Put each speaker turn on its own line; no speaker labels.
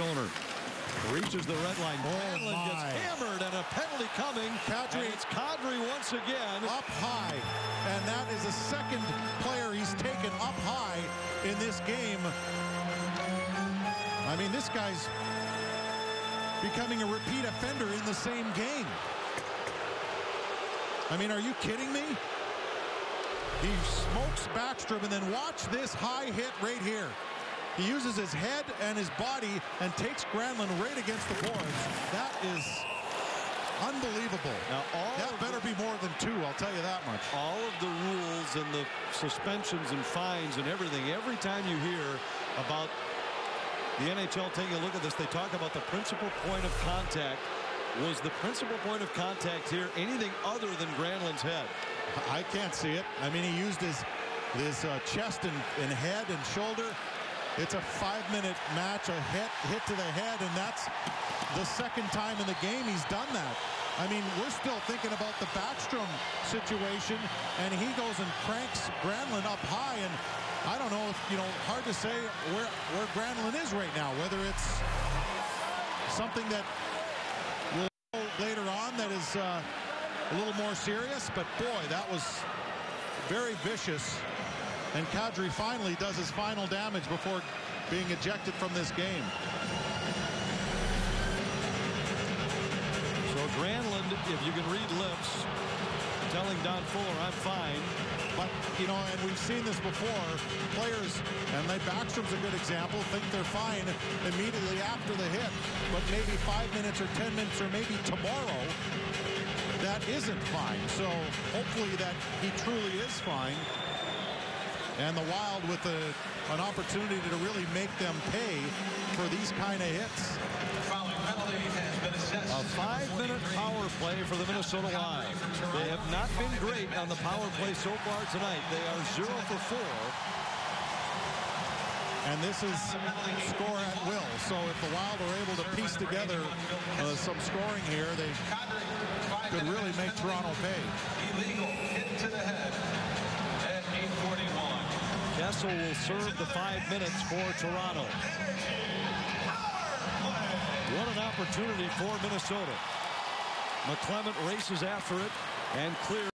Stoner reaches the red line.
Oh, my.
gets hammered and a penalty coming.
Kadri.
It's Kadri once again.
Up high. And that is the second player he's taken up high in this game. I mean, this guy's becoming a repeat offender in the same game. I mean, are you kidding me? He smokes Backstrom, and then watch this high hit right here. He uses his head and his body and takes Granlund right against the boards. That is unbelievable.
Now, all
that better be more than two, I'll tell you that much.
all of the rules and the suspensions and fines and everything, every time you hear about the NHL taking a look at this, they talk about the principal point of contact. Was the principal point of contact here anything other than Granlund's head?
I can't see it. I mean, he used his his uh, chest and, and head and shoulder. It's a five-minute match, a hit hit to the head, and that's the second time in the game he's done that. I mean, we're still thinking about the Backstrom situation, and he goes and cranks Granlund up high, and I don't know if, you know, hard to say where, where Granlund is right now, whether it's something that will later on that is uh, a little more serious, but boy, that was very vicious. And Kadri finally does his final damage before being ejected from this game.
So Granlund, if you can read lips, telling Don Fuller, I'm fine.
But, you know, and we've seen this before. Players, and like Backstrom's a good example, think they're fine immediately after the hit. But maybe five minutes or 10 minutes or maybe tomorrow, that isn't fine. So hopefully that he truly is fine. And the Wild with a, an opportunity to really make them pay for these kind of hits.
Fouling penalty has been assessed.
A five-minute power play for the Minnesota Wild. They have not been great on the power play so far tonight. They are zero for four.
And this is score at will. So if the Wild are able to piece together uh, some scoring here, they could really make Toronto pay.
Illegal hit to the head at 841.
Will serve the five minutes for Toronto. What an opportunity for Minnesota. McClement races after it and clears